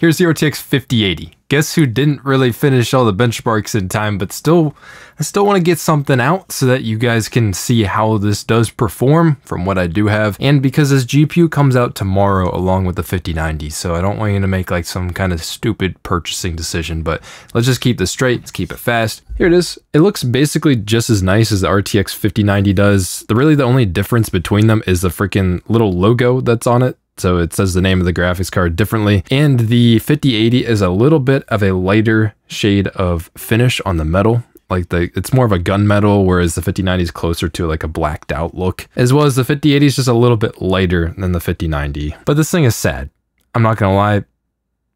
Here's the RTX 5080. Guess who didn't really finish all the benchmarks in time, but still, I still want to get something out so that you guys can see how this does perform from what I do have. And because this GPU comes out tomorrow along with the 5090, so I don't want you to make like some kind of stupid purchasing decision, but let's just keep this straight, let's keep it fast. Here it is. It looks basically just as nice as the RTX 5090 does. The really the only difference between them is the freaking little logo that's on it. So it says the name of the graphics card differently. And the 5080 is a little bit of a lighter shade of finish on the metal. Like the it's more of a gunmetal whereas the 5090 is closer to like a blacked out look. As well as the 5080 is just a little bit lighter than the 5090 but this thing is sad. I'm not gonna lie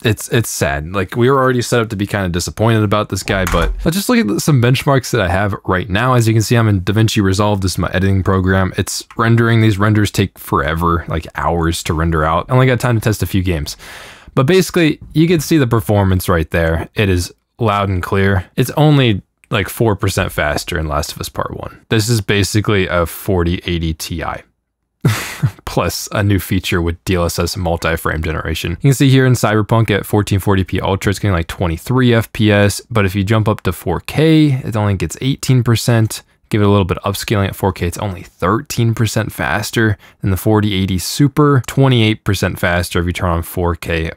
it's it's sad. Like we were already set up to be kind of disappointed about this guy, but let's just look at some benchmarks that I have right now. As you can see, I'm in DaVinci Resolve. This is my editing program. It's rendering. These renders take forever, like hours to render out. I only got time to test a few games. But basically, you can see the performance right there. It is loud and clear. It's only like 4% faster in Last of Us Part 1. This is basically a 4080 Ti. plus a new feature with DLSS multi-frame generation. You can see here in Cyberpunk at 1440p Ultra, it's getting like 23 FPS, but if you jump up to 4K, it only gets 18%. Give it a little bit of upscaling at 4K, it's only 13% faster than the 4080 Super, 28% faster if you turn on 4K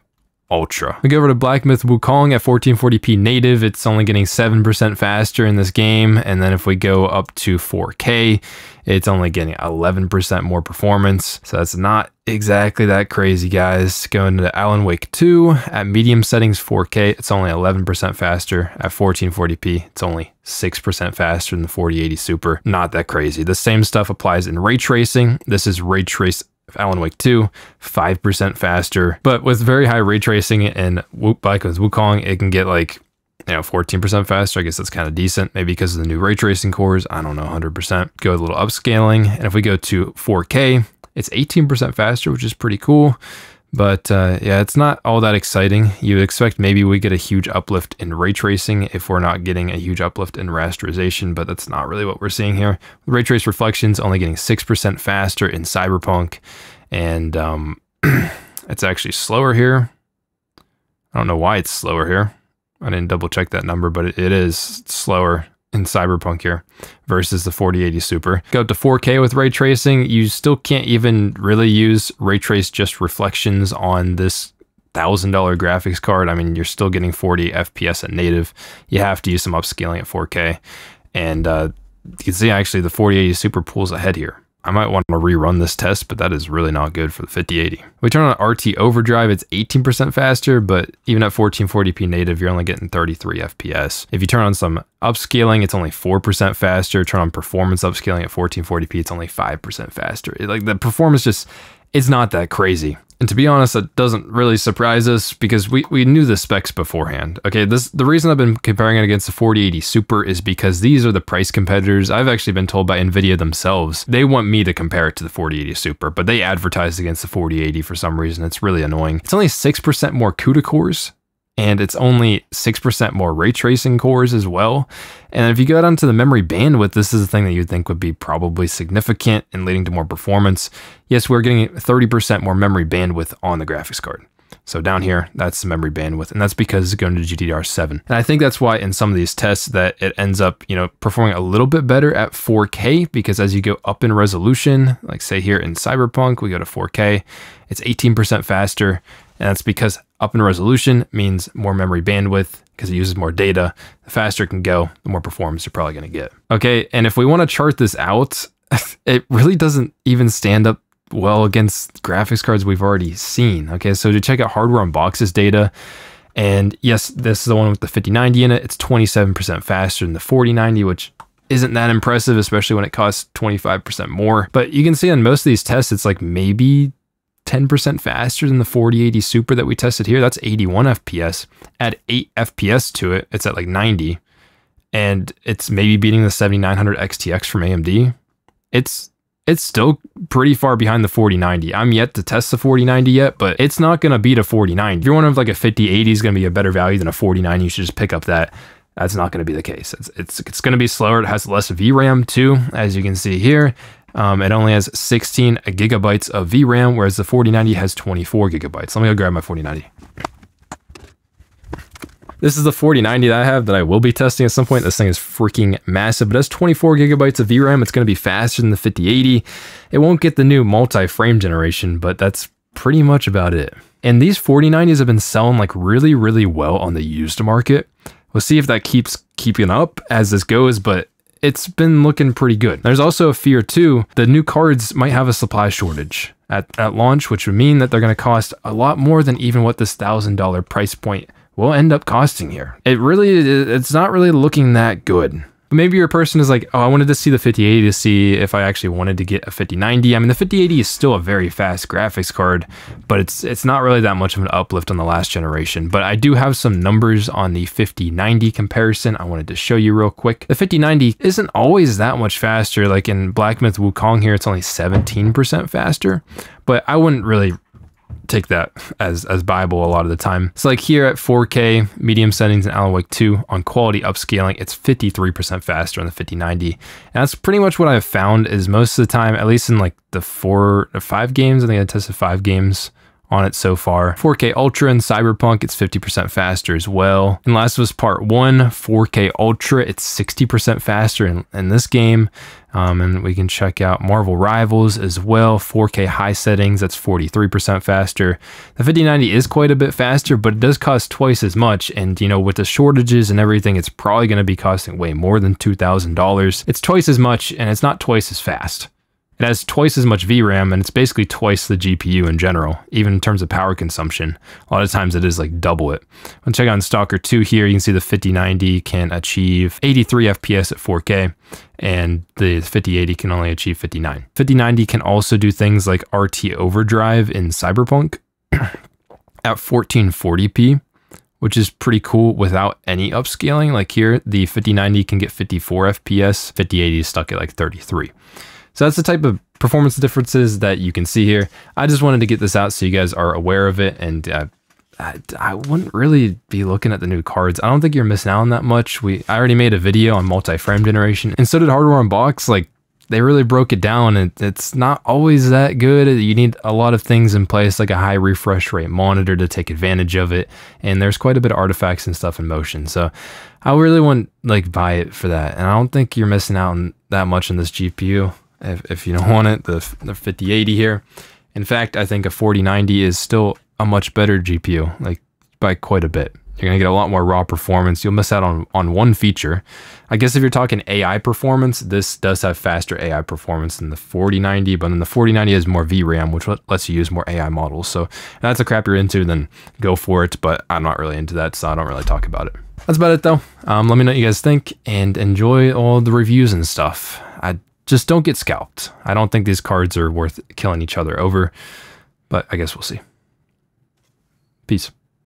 Ultra. We go over to Black Myth Wukong at 1440p native, it's only getting 7% faster in this game. And then if we go up to 4K, it's only getting 11% more performance. So that's not exactly that crazy, guys. Going to Alan Wake 2 at medium settings 4K, it's only 11% faster. At 1440p, it's only 6% faster than the 4080 Super. Not that crazy. The same stuff applies in ray tracing. This is ray trace Alan Wake 2, 5% faster. But with very high ray tracing and with Wukong, it can get like, you know, 14% faster. I guess that's kind of decent. Maybe because of the new ray tracing cores. I don't know, 100%. Go a little upscaling. And if we go to 4K, it's 18% faster, which is pretty cool. But uh, yeah, it's not all that exciting. You expect maybe we get a huge uplift in ray tracing if we're not getting a huge uplift in rasterization, but that's not really what we're seeing here. Ray trace reflections only getting 6% faster in Cyberpunk, and um, it's actually slower here. I don't know why it's slower here. I didn't double check that number, but it, it is slower in Cyberpunk here versus the 4080 Super. Go up to 4K with ray tracing, you still can't even really use ray trace just reflections on this $1,000 graphics card. I mean, you're still getting 40 FPS at native. You have to use some upscaling at 4K. And uh, you can see actually the 4080 Super pulls ahead here. I might want to rerun this test, but that is really not good for the 5080. We turn on RT Overdrive, it's 18% faster, but even at 1440p native, you're only getting 33 FPS. If you turn on some upscaling, it's only 4% faster. Turn on performance upscaling at 1440p, it's only 5% faster. It, like the performance just, it's not that crazy. And to be honest, that doesn't really surprise us because we, we knew the specs beforehand. Okay, this the reason I've been comparing it against the 4080 Super is because these are the price competitors. I've actually been told by Nvidia themselves they want me to compare it to the 4080 Super, but they advertise against the 4080 for some reason. It's really annoying. It's only 6% more CUDA cores and it's only 6% more ray tracing cores as well. And if you go down to the memory bandwidth, this is the thing that you'd think would be probably significant and leading to more performance. Yes, we're getting 30% more memory bandwidth on the graphics card. So down here, that's the memory bandwidth, and that's because it's going to GDDR7. And I think that's why in some of these tests that it ends up, you know, performing a little bit better at 4K because as you go up in resolution, like say here in Cyberpunk, we go to 4K, it's 18% faster. And that's because up in resolution means more memory bandwidth because it uses more data. The faster it can go, the more performance you're probably going to get. Okay, and if we want to chart this out, it really doesn't even stand up well against graphics cards we've already seen. Okay, so to check out Hardware Unboxed's data, and yes, this is the one with the 5090 in it. It's 27% faster than the 4090, which isn't that impressive, especially when it costs 25% more. But you can see on most of these tests, it's like maybe 10% faster than the 4080 Super that we tested here. That's 81 FPS. Add 8 FPS to it, it's at like 90. And it's maybe beating the 7900 XTX from AMD. It's it's still pretty far behind the 4090. I'm yet to test the 4090 yet, but it's not going to beat a 4090. If you're one of like a 5080 is going to be a better value than a 4090, you should just pick up that. That's not going to be the case. It's it's, it's going to be slower. It has less VRAM too, as you can see here. Um, it only has 16 gigabytes of VRAM, whereas the 4090 has 24 gigabytes. Let me go grab my 4090. This is the 4090 that I have that I will be testing at some point. This thing is freaking massive. It has 24 gigabytes of VRAM. It's going to be faster than the 5080. It won't get the new multi-frame generation, but that's pretty much about it. And these 4090s have been selling like really, really well on the used market. We'll see if that keeps keeping up as this goes, but it's been looking pretty good. There's also a fear too, the new cards might have a supply shortage at, at launch, which would mean that they're going to cost a lot more than even what this $1,000 price point will end up costing here. It really, it's not really looking that good. But maybe your person is like, oh, I wanted to see the 5080 to see if I actually wanted to get a 5090. I mean, the 5080 is still a very fast graphics card, but it's it's not really that much of an uplift on the last generation. But I do have some numbers on the 5090 comparison I wanted to show you real quick. The 5090 isn't always that much faster. Like in Black Myth Wukong here, it's only 17% faster, but I wouldn't really take that as as Bible a lot of the time. So like here at 4K, medium settings in Alan Wake 2 on quality upscaling, it's 53% faster on the 5090. And that's pretty much what I've found is most of the time, at least in like the four or five games, I think I tested five games on it so far. 4K Ultra and Cyberpunk, it's 50% faster as well. In Last of Us Part 1, 4K Ultra, it's 60% faster in, in this game. Um, and we can check out Marvel Rivals as well. 4K high settings, that's 43% faster. The 5090 is quite a bit faster, but it does cost twice as much. And, you know, with the shortages and everything, it's probably going to be costing way more than $2,000. It's twice as much, and it's not twice as fast. It has twice as much VRAM and it's basically twice the GPU in general, even in terms of power consumption. A lot of times it is like double it. When check on Stalker 2 here, you can see the 5090 can achieve 83 FPS at 4K and the 5080 can only achieve 59. 5090 can also do things like RT overdrive in Cyberpunk at 1440p which is pretty cool without any upscaling. Like here, the 5090 can get 54 FPS, 5080 is stuck at like 33. So that's the type of performance differences that you can see here. I just wanted to get this out so you guys are aware of it and uh, I, I, wouldn't really be looking at the new cards. I don't think you're missing out on that much. We I already made a video on multi-frame generation and so did Hardware Unboxed. Like they really broke it down and it's not always that good. You need a lot of things in place like a high refresh rate monitor to take advantage of it. And there's quite a bit of artifacts and stuff in motion. So I really wouldn't like buy it for that. And I don't think you're missing out on that much in this GPU if, if you don't want it, the, the 5080 here. In fact, I think a 4090 is still a much better GPU, like by quite a bit. You're gonna get a lot more raw performance. You'll miss out on, on one feature. I guess if you're talking AI performance, this does have faster AI performance than the 4090, but then the 4090 has more VRAM, which lets you use more AI models. So if that's a crap you're into, then go for it. But I'm not really into that, so I don't really talk about it. That's about it though. Um, let me know what you guys think and enjoy all the reviews and stuff. I just don't get scalped. I don't think these cards are worth killing each other over, but I guess we'll see. Peace.